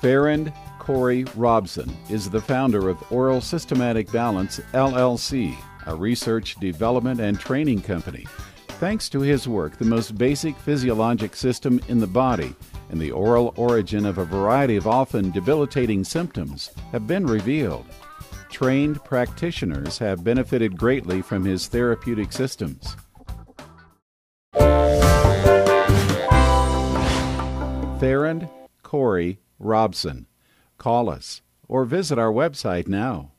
Farrand Cory Robson is the founder of Oral Systematic Balance LLC, a research, development, and training company. Thanks to his work, the most basic physiologic system in the body and the oral origin of a variety of often debilitating symptoms have been revealed. Trained practitioners have benefited greatly from his therapeutic systems. Farrand Cory Robson. Call us or visit our website now.